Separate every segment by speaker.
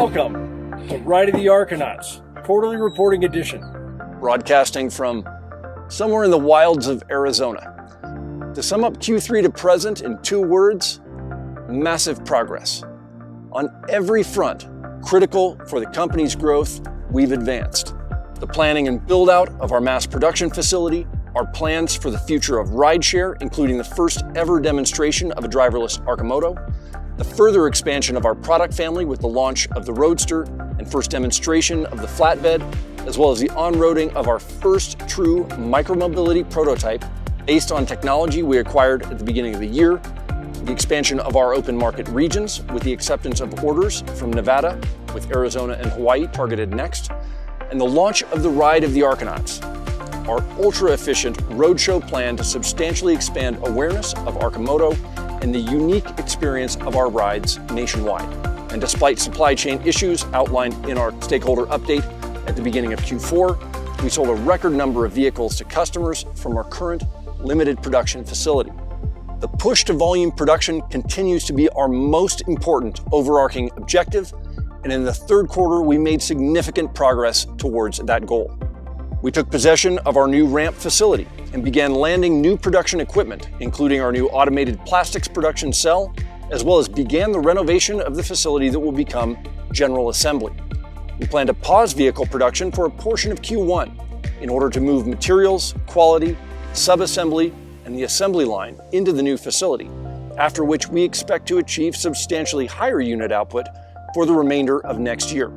Speaker 1: Welcome to Ride of the Arconauts, quarterly reporting edition.
Speaker 2: broadcasting from somewhere in the wilds of Arizona. To sum up Q3 to present in two words, massive progress. On every front, critical for the company's growth, we've advanced. The planning and build out of our mass production facility, our plans for the future of rideshare, including the first ever demonstration of a driverless Arcimoto, the further expansion of our product family with the launch of the Roadster and first demonstration of the flatbed, as well as the on-roading of our first true micromobility prototype based on technology we acquired at the beginning of the year, the expansion of our open market regions with the acceptance of orders from Nevada, with Arizona and Hawaii targeted next, and the launch of the Ride of the Arconauts, our ultra-efficient roadshow plan to substantially expand awareness of Arcimoto and the unique experience of our rides nationwide. And despite supply chain issues outlined in our stakeholder update at the beginning of Q4, we sold a record number of vehicles to customers from our current limited production facility. The push to volume production continues to be our most important overarching objective, and in the third quarter, we made significant progress towards that goal. We took possession of our new ramp facility and began landing new production equipment, including our new automated plastics production cell, as well as began the renovation of the facility that will become general assembly. We plan to pause vehicle production for a portion of Q1 in order to move materials, quality, subassembly, and the assembly line into the new facility, after which we expect to achieve substantially higher unit output for the remainder of next year.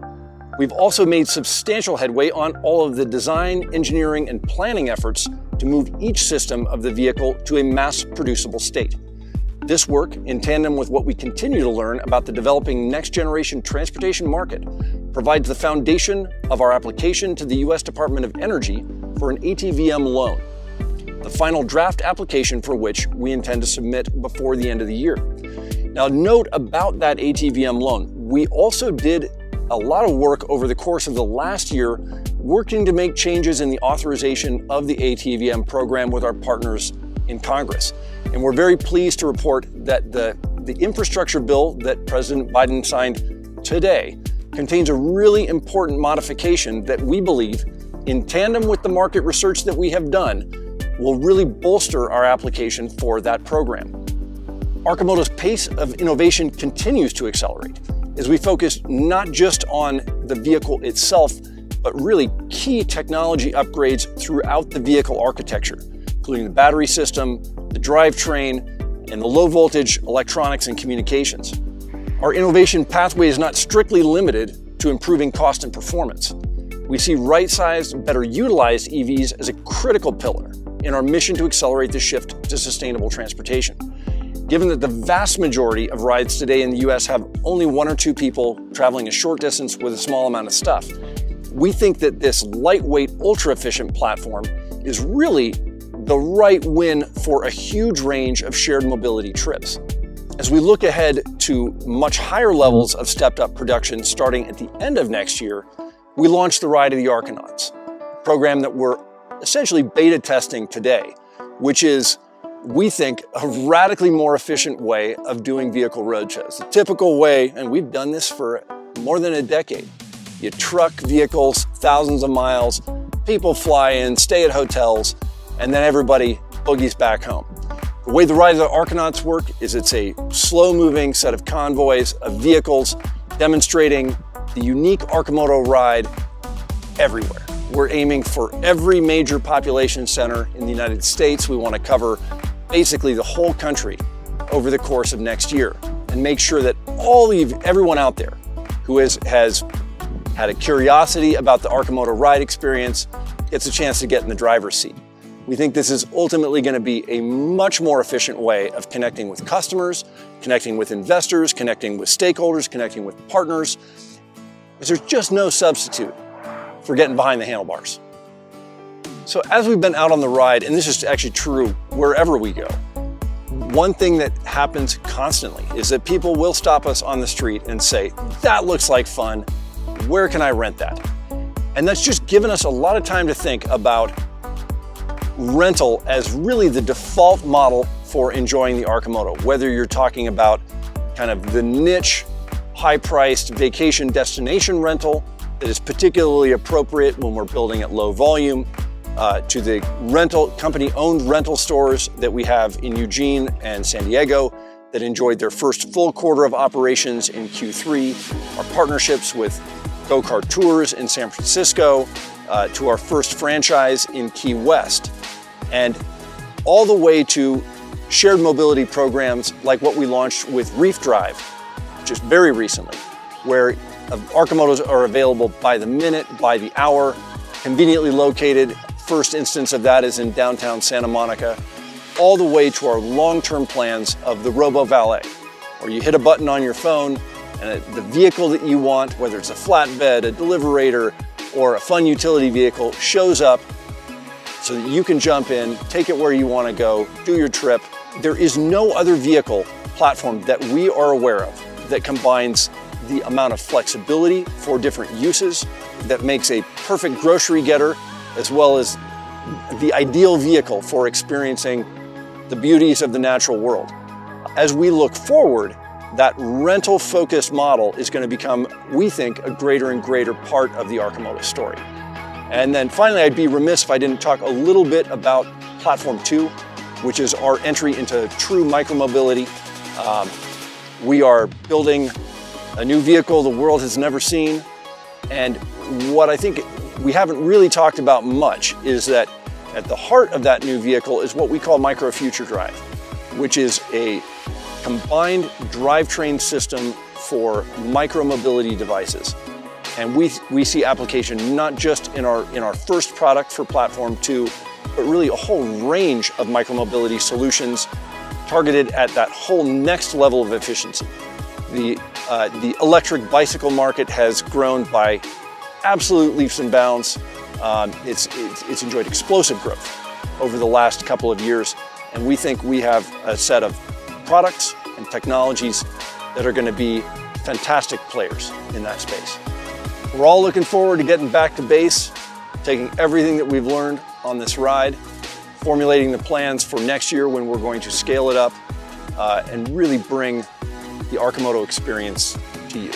Speaker 2: We've also made substantial headway on all of the design, engineering, and planning efforts to move each system of the vehicle to a mass producible state. This work, in tandem with what we continue to learn about the developing next generation transportation market, provides the foundation of our application to the U.S. Department of Energy for an ATVM loan, the final draft application for which we intend to submit before the end of the year. Now, note about that ATVM loan, we also did a lot of work over the course of the last year working to make changes in the authorization of the ATVM program with our partners in Congress. And we're very pleased to report that the, the infrastructure bill that President Biden signed today contains a really important modification that we believe, in tandem with the market research that we have done, will really bolster our application for that program. Arcimoto's pace of innovation continues to accelerate as we focus not just on the vehicle itself, but really key technology upgrades throughout the vehicle architecture, including the battery system, the drivetrain, and the low voltage electronics and communications. Our innovation pathway is not strictly limited to improving cost and performance. We see right sized, better utilized EVs as a critical pillar in our mission to accelerate the shift to sustainable transportation. Given that the vast majority of rides today in the US have only one or two people traveling a short distance with a small amount of stuff, we think that this lightweight, ultra efficient platform is really the right win for a huge range of shared mobility trips. As we look ahead to much higher levels of stepped up production starting at the end of next year, we launched the Ride of the Arconauts, a program that we're essentially beta testing today, which is, we think, a radically more efficient way of doing vehicle roadshows. The typical way, and we've done this for more than a decade, you truck vehicles thousands of miles, people fly in, stay at hotels, and then everybody boogies back home. The way the Ride of the Arconauts work is it's a slow moving set of convoys of vehicles demonstrating the unique Arcimoto ride everywhere. We're aiming for every major population center in the United States. We want to cover basically the whole country over the course of next year and make sure that all of everyone out there who has, has had a curiosity about the Arcimoto ride experience, gets a chance to get in the driver's seat. We think this is ultimately going to be a much more efficient way of connecting with customers, connecting with investors, connecting with stakeholders, connecting with partners. Because there's just no substitute for getting behind the handlebars. So as we've been out on the ride, and this is actually true wherever we go, one thing that happens constantly is that people will stop us on the street and say, that looks like fun where can I rent that? And that's just given us a lot of time to think about rental as really the default model for enjoying the Arcimoto, whether you're talking about kind of the niche high priced vacation destination rental that is particularly appropriate when we're building at low volume, uh, to the rental company owned rental stores that we have in Eugene and San Diego that enjoyed their first full quarter of operations in Q3, our partnerships with Go Kart Tours in San Francisco, uh, to our first franchise in Key West, and all the way to shared mobility programs like what we launched with Reef Drive just very recently, where Arcimotos are available by the minute, by the hour, conveniently located. First instance of that is in downtown Santa Monica, all the way to our long-term plans of the Robo Valet, where you hit a button on your phone and the vehicle that you want, whether it's a flatbed, a deliverator, or a fun utility vehicle, shows up so that you can jump in, take it where you want to go, do your trip. There is no other vehicle platform that we are aware of that combines the amount of flexibility for different uses that makes a perfect grocery getter as well as the ideal vehicle for experiencing the beauties of the natural world. As we look forward, that rental focused model is going to become, we think, a greater and greater part of the Arcimoto story. And then finally, I'd be remiss if I didn't talk a little bit about Platform 2, which is our entry into true micromobility. Um, we are building a new vehicle the world has never seen. And what I think we haven't really talked about much is that at the heart of that new vehicle is what we call Micro Future Drive, which is a combined drivetrain system for micromobility devices. And we, we see application not just in our, in our first product for Platform 2, but really a whole range of micromobility solutions targeted at that whole next level of efficiency. The, uh, the electric bicycle market has grown by absolute leaps and bounds. Um, it's, it's, it's enjoyed explosive growth over the last couple of years, and we think we have a set of products and technologies that are going to be fantastic players in that space. We're all looking forward to getting back to base, taking everything that we've learned on this ride, formulating the plans for next year when we're going to scale it up uh, and really bring the Arcimoto experience to you.